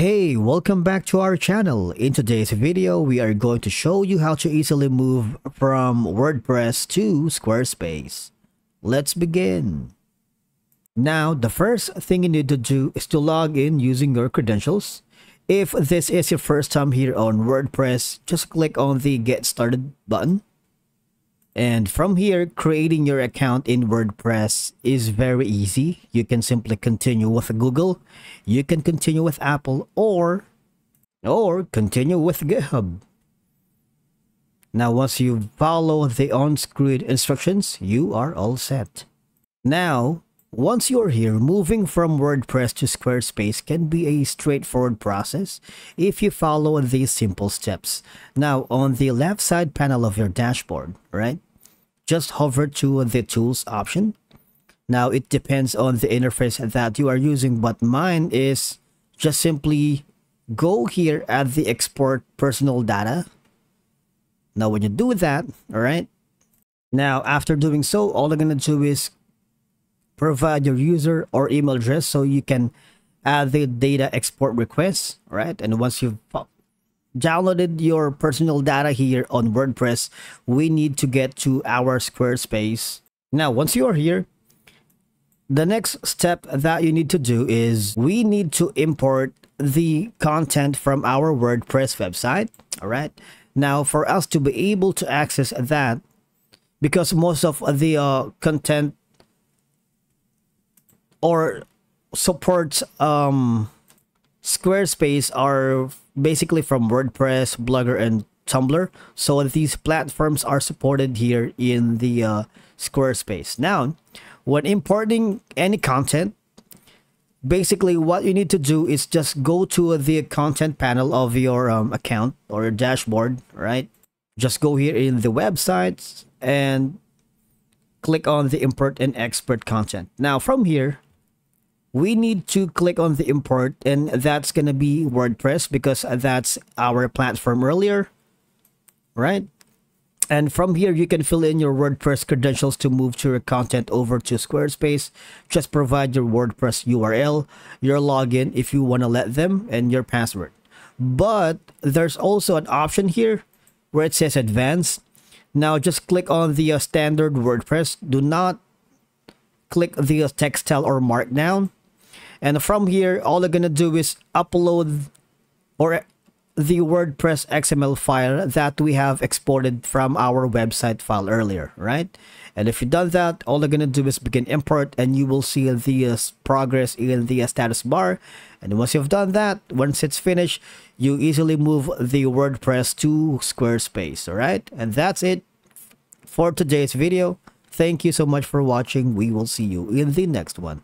Hey, welcome back to our channel. In today's video, we are going to show you how to easily move from WordPress to Squarespace. Let's begin. Now, the first thing you need to do is to log in using your credentials. If this is your first time here on WordPress, just click on the Get Started button. And from here, creating your account in WordPress is very easy. You can simply continue with Google, you can continue with Apple, or, or continue with GitHub. Now, once you follow the on-screen instructions, you are all set. Now, once you're here, moving from WordPress to Squarespace can be a straightforward process if you follow these simple steps. Now, on the left side panel of your dashboard, right, just hover to the Tools option. Now, it depends on the interface that you are using, but mine is just simply go here at the Export Personal Data. Now, when you do that, all right, now after doing so, all I'm going to do is provide your user or email address so you can add the data export request, right? And once you've downloaded your personal data here on WordPress, we need to get to our Squarespace. Now, once you are here, the next step that you need to do is we need to import the content from our WordPress website. All right. Now, for us to be able to access that, because most of the uh, content or supports um, Squarespace are basically from WordPress, Blogger, and Tumblr. So these platforms are supported here in the uh, Squarespace. Now, when importing any content, basically what you need to do is just go to the content panel of your um, account or your dashboard, right? Just go here in the websites and click on the import and export content. Now from here, we need to click on the import and that's going to be WordPress because that's our platform earlier, right? And from here, you can fill in your WordPress credentials to move your content over to Squarespace. Just provide your WordPress URL, your login if you want to let them, and your password. But there's also an option here where it says advanced. Now just click on the uh, standard WordPress. Do not click the uh, textile or markdown and from here, all going to do is upload or the WordPress XML file that we have exported from our website file earlier, right? And if you've done that, all they're going to do is begin import and you will see the uh, progress in the uh, status bar. And once you've done that, once it's finished, you easily move the WordPress to Squarespace, all right? And that's it for today's video. Thank you so much for watching. We will see you in the next one.